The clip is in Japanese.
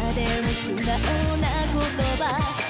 までは素直な言葉